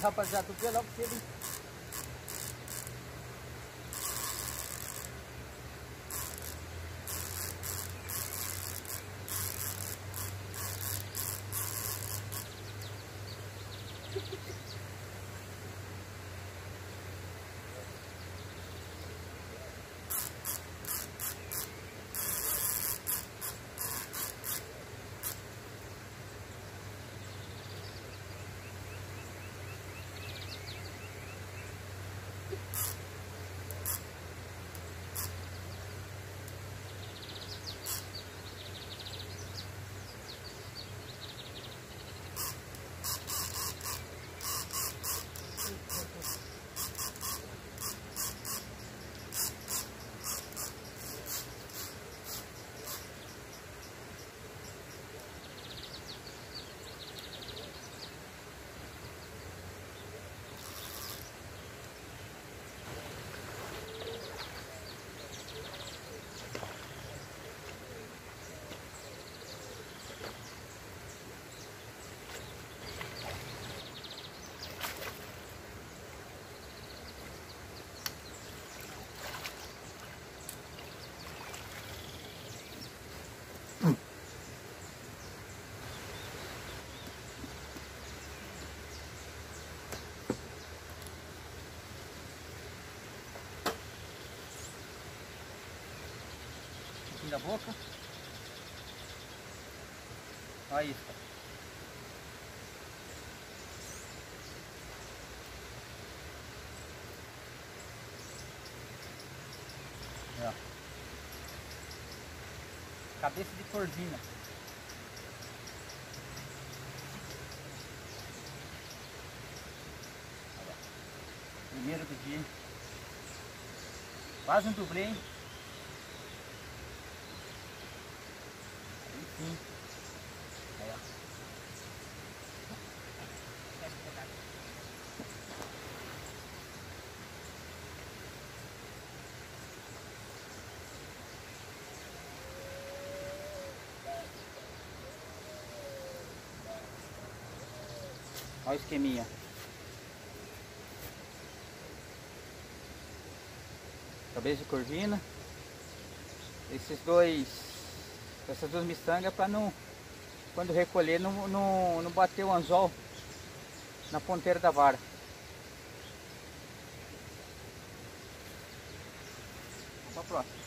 Rapaziada, o pelo que ele Pouquinho da boca. Ó. Cabeça de corvina. Primeiro do dia. Quase um dublê, hein? Sim. Aí, ó. Olha o esqueminha. Cabeça de corvina. Esses dois, essas duas miçangas para não, quando recolher, não, não, não bater o anzol na ponteira da vara. Para a próxima.